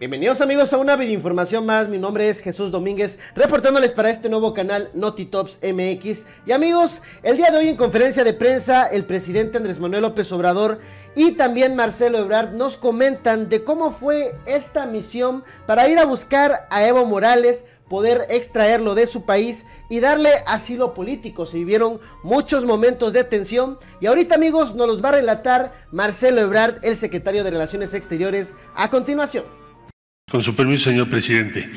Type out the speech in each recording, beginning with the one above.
Bienvenidos amigos a una información más, mi nombre es Jesús Domínguez, reportándoles para este nuevo canal NotiTops MX. Y amigos, el día de hoy en conferencia de prensa, el presidente Andrés Manuel López Obrador y también Marcelo Ebrard nos comentan de cómo fue esta misión para ir a buscar a Evo Morales, poder extraerlo de su país y darle asilo político. Se vivieron muchos momentos de tensión y ahorita amigos nos los va a relatar Marcelo Ebrard, el secretario de Relaciones Exteriores, a continuación. Con su permiso, señor presidente.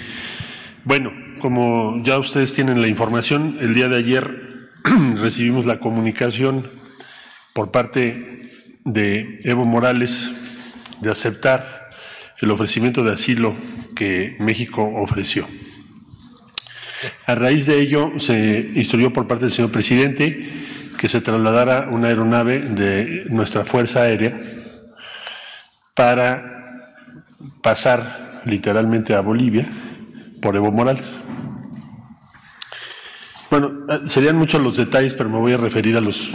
Bueno, como ya ustedes tienen la información, el día de ayer recibimos la comunicación por parte de Evo Morales de aceptar el ofrecimiento de asilo que México ofreció. A raíz de ello, se instruyó por parte del señor presidente que se trasladara una aeronave de nuestra Fuerza Aérea para pasar literalmente a Bolivia por Evo Morales. Bueno, ah, serían muchos los detalles, pero me voy a referir a los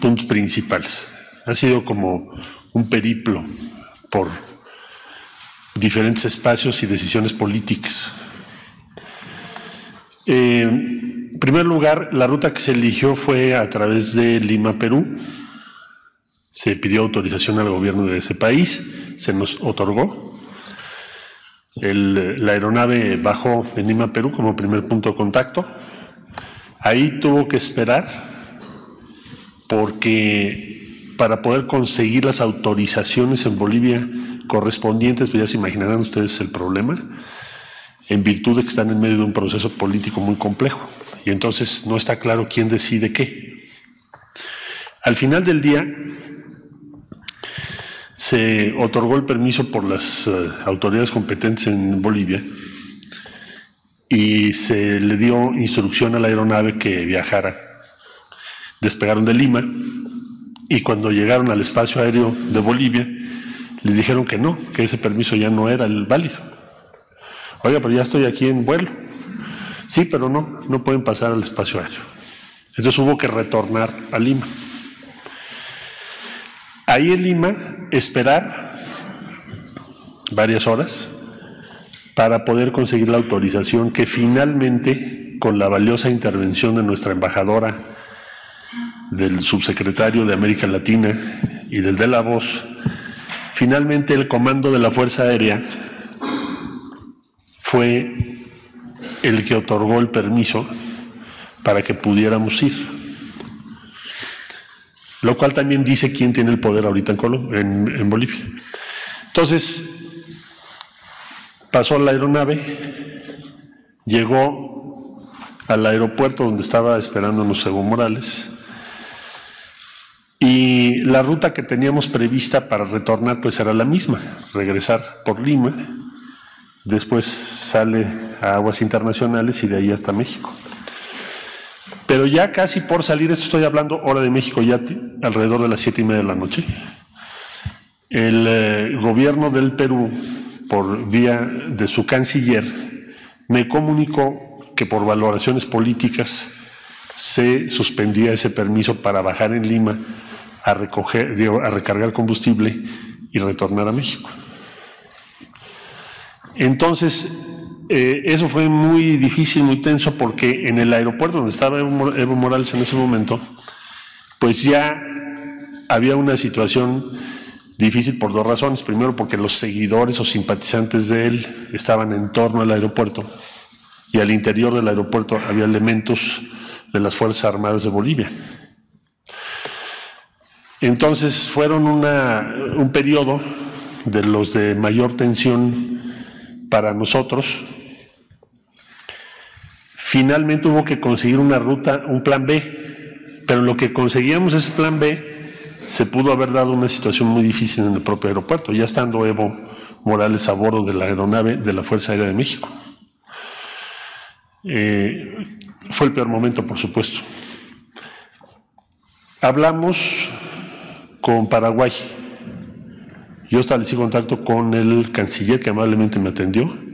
puntos principales. Ha sido como un periplo por diferentes espacios y decisiones políticas. Eh, en primer lugar, la ruta que se eligió fue a través de Lima, Perú. Se pidió autorización al gobierno de ese país, se nos otorgó. La aeronave bajó en Lima, Perú, como primer punto de contacto. Ahí tuvo que esperar porque para poder conseguir las autorizaciones en Bolivia correspondientes, pues ya se imaginarán ustedes el problema, en virtud de que están en medio de un proceso político muy complejo. Y entonces no está claro quién decide qué. Al final del día, se otorgó el permiso por las eh, autoridades competentes en Bolivia y se le dio instrucción a la aeronave que viajara. Despegaron de Lima y cuando llegaron al espacio aéreo de Bolivia les dijeron que no, que ese permiso ya no era el válido. Oiga, pero ya estoy aquí en vuelo. Sí, pero no, no pueden pasar al espacio aéreo. Entonces hubo que retornar a Lima ahí en Lima esperar varias horas para poder conseguir la autorización que finalmente, con la valiosa intervención de nuestra embajadora, del subsecretario de América Latina y del de la voz, finalmente el comando de la Fuerza Aérea fue el que otorgó el permiso para que pudiéramos ir lo cual también dice quién tiene el poder ahorita en, en, Bolivia. Entonces, pasó la aeronave, llegó al aeropuerto donde estaba esperándonos Evo Morales, y la ruta que teníamos prevista para retornar pues era la misma, regresar por Lima, después sale a aguas internacionales y de ahí hasta México. Pero ya casi por salir, esto estoy hablando hora de México, ya alrededor de las siete y media de la noche, el eh, gobierno del Perú, por vía de su canciller, me comunicó que por valoraciones políticas se suspendía ese permiso para bajar en Lima a, recoger, a recargar combustible y retornar a México. Entonces, eh, eso fue muy difícil, muy tenso, porque en el aeropuerto donde estaba Evo Morales en ese momento, pues ya había una situación difícil por dos razones. Primero, porque los seguidores o simpatizantes de él estaban en torno al aeropuerto y al interior del aeropuerto había elementos de las Fuerzas Armadas de Bolivia. Entonces fueron un periodo de los de mayor tensión para nosotros, Finalmente hubo que conseguir una ruta, un plan B, pero lo que conseguíamos ese plan B se pudo haber dado una situación muy difícil en el propio aeropuerto, ya estando Evo Morales a bordo de la aeronave de la Fuerza Aérea de México. Eh, fue el peor momento, por supuesto. Hablamos con Paraguay. Yo establecí contacto con el canciller que amablemente me atendió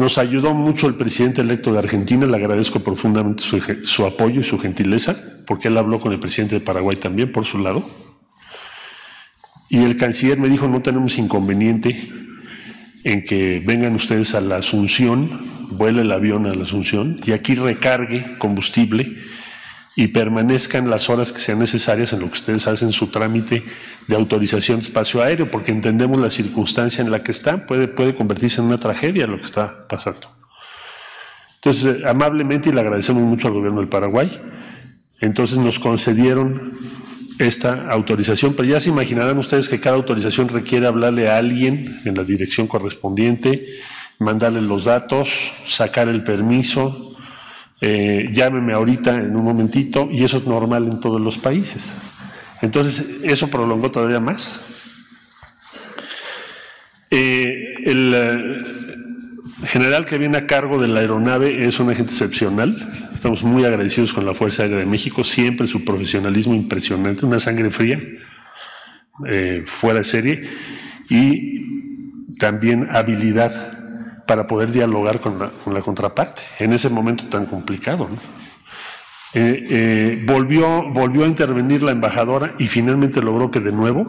nos ayudó mucho el presidente electo de Argentina, le agradezco profundamente su, apoyo y su gentileza, porque él habló con el presidente de Paraguay también, por su lado. Y el canciller me dijo, no tenemos inconveniente en que vengan ustedes a la Asunción, vuele el avión a la Asunción y aquí recargue combustible y permanezcan las horas que sean necesarias en lo que ustedes hacen su trámite de autorización de espacio aéreo, porque entendemos la circunstancia en la que está, puede, puede convertirse en una tragedia lo que está pasando. Entonces, eh, amablemente, y le agradecemos mucho al gobierno del Paraguay, entonces nos concedieron esta autorización, pero ya se imaginarán ustedes que cada autorización requiere hablarle a alguien en la dirección correspondiente, mandarle los datos, sacar el permiso, eh, llámeme ahorita en un momentito, y eso es normal en todos los países. Entonces, eso prolongó todavía más. Eh, el eh, general que viene a cargo de la aeronave es un agente excepcional. Estamos muy agradecidos con la Fuerza Aérea de México, siempre su profesionalismo impresionante, una sangre fría, fuera de serie, y también habilidad para poder dialogar con la, contraparte en ese momento tan complicado. Eh, eh, volvió, volvió a intervenir la embajadora y finalmente logró que de nuevo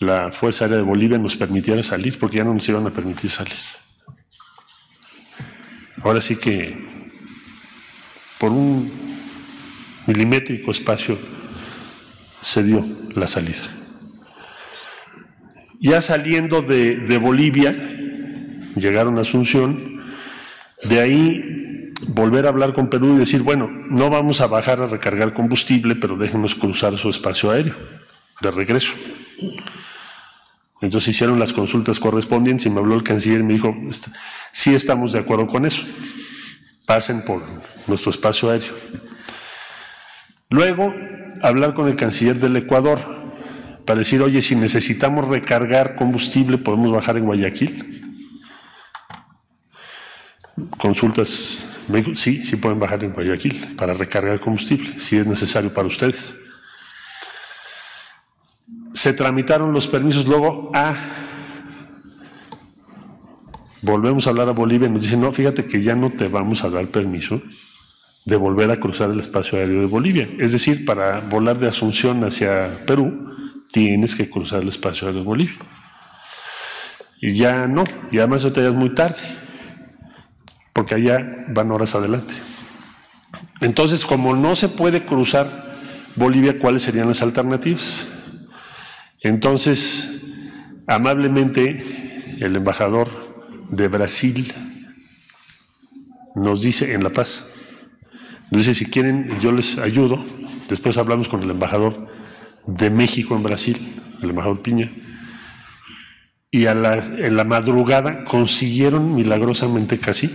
la Fuerza Aérea de Bolivia nos permitiera salir, porque ya no nos iban a permitir salir. Ahora sí que por un milimétrico espacio se dio la salida. Ya saliendo de Bolivia, llegaron a Asunción, de ahí volver a hablar con Perú y decir, bueno, no vamos a bajar a recargar combustible, pero déjenos cruzar su espacio aéreo de regreso. Entonces hicieron las consultas correspondientes y me habló el canciller y me dijo, sí estamos de acuerdo con eso, pasen por nuestro espacio aéreo. Luego, hablar con el canciller del Ecuador para decir, oye, si necesitamos recargar combustible, podemos bajar en Guayaquil consultas, sí, sí pueden bajar en Guayaquil para recargar combustible, si es necesario para ustedes. Se tramitaron los permisos, luego a... volvemos a hablar a Bolivia y nos dicen, no, fíjate que ya no te vamos a dar permiso de volver a cruzar el espacio aéreo de Bolivia. Es decir, para volar de Asunción hacia Perú, tienes que cruzar el espacio aéreo de Bolivia. Y ya no, y además ahorita ya es muy tarde porque allá van horas adelante. Entonces, como no se puede cruzar Bolivia, ¿cuáles serían las alternativas? Entonces, amablemente, el embajador de Brasil nos dice en La Paz, dice, si quieren, yo les ayudo. Después hablamos con el embajador de México en Brasil, el embajador Piña, y a en la madrugada consiguieron milagrosamente casi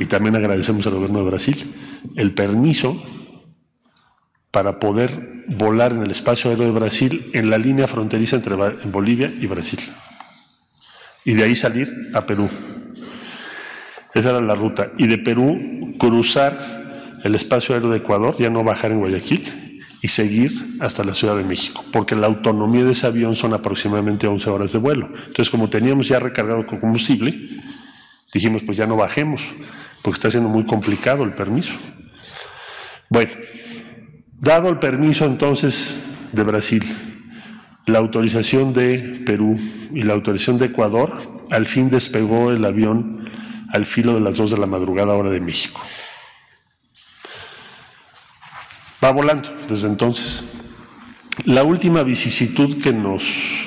y también agradecemos al gobierno de Brasil el permiso para poder volar en el espacio aéreo de Brasil en la línea fronteriza entre Bolivia y Brasil. Y de ahí salir a Perú. Esa era la ruta. Y de Perú cruzar el espacio aéreo de Ecuador, ya no bajar en Guayaquil, y seguir hasta la Ciudad de México, porque la autonomía de ese avión son aproximadamente 11 horas de vuelo. Entonces, como teníamos ya recargado con combustible, dijimos, pues ya no bajemos, porque está siendo muy complicado el permiso. Bueno, dado el permiso entonces de Brasil, la autorización de Perú y la autorización de Ecuador, al fin despegó el avión al filo de las dos de la madrugada hora de México. Va volando desde entonces. La última vicisitud que nos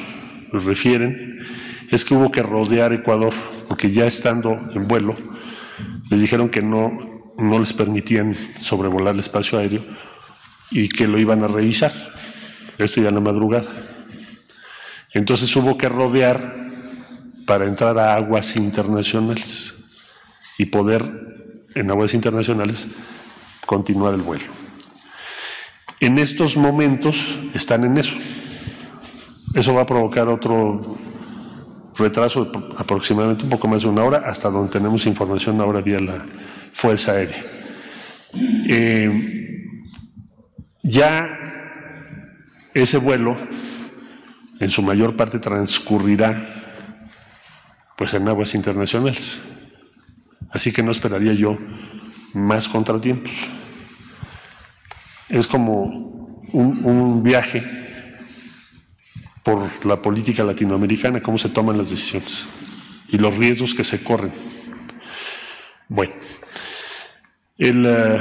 refieren es que hubo que rodear Ecuador, porque ya estando en vuelo, les dijeron que no, no les permitían sobrevolar el espacio aéreo y que lo iban a revisar. Esto ya en la madrugada. Entonces hubo que rodear para entrar a aguas internacionales y poder en aguas internacionales continuar el vuelo. En estos momentos están en eso. Eso va a provocar otro retraso aproximadamente un poco más de una hora, hasta donde tenemos información ahora vía la Fuerza Aérea. Eh, ya ese vuelo, en su mayor parte, transcurrirá pues en aguas internacionales. Así que no esperaría yo más contratiempos. Es como un viaje por la política latinoamericana, cómo se toman las decisiones. y los riesgos que se corren. Bueno, eh,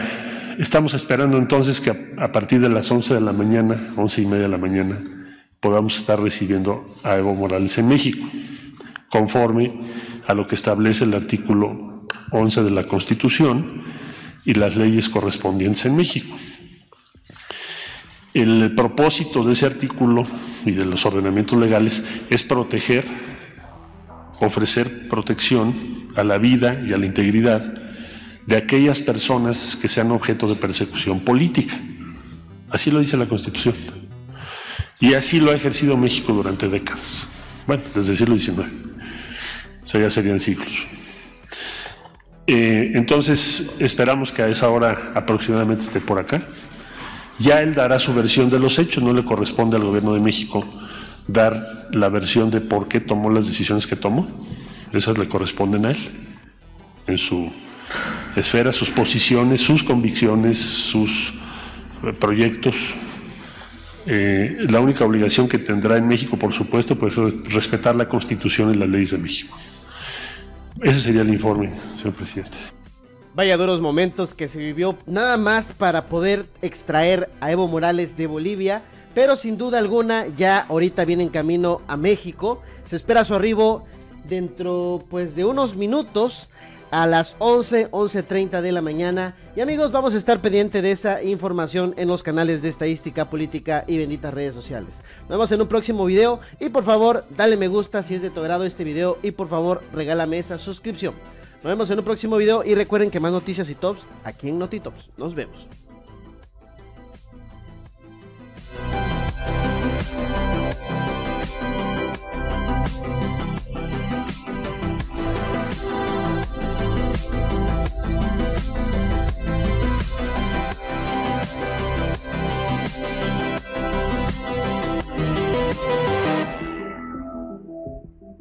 estamos esperando entonces que a, partir de las 11 de la mañana, 11 y media de la mañana, podamos estar recibiendo a Evo Morales en México, conforme a lo que establece el artículo 11 de la Constitución y las leyes correspondientes en México. El propósito de ese artículo y de los ordenamientos legales es proteger, ofrecer protección a la vida y a la integridad de aquellas personas que sean objeto de persecución política. Así lo dice la Constitución. Y así lo ha ejercido México durante décadas. Bueno, desde el siglo XIX. O sea, ya serían siglos. Eh, entonces, esperamos que a esa hora aproximadamente esté por acá. Ya él dará su versión de los hechos, no le corresponde al gobierno de México dar la versión de por qué tomó las decisiones que tomó. Esas le corresponden a él, en su esfera, sus posiciones, sus convicciones, sus eh, proyectos. Eh, la única obligación que tendrá en México, por supuesto, pues es respetar la Constitución y las leyes de México. Ese sería el informe, señor presidente. Vaya duros momentos que se vivió nada más para poder extraer a Evo Morales de Bolivia, pero sin duda alguna ya ahorita viene en camino a México. Se espera su arribo dentro pues de unos minutos a las 11, 11.30 de la mañana. Y amigos, vamos a estar pendiente de esa información en los canales de estadística política y benditas redes sociales. Nos vemos en un próximo video y por favor dale me gusta si es de tu agrado este video y por favor regálame esa suscripción. Nos vemos en un próximo video y recuerden que más noticias y tops aquí en NotiTops. Nos vemos.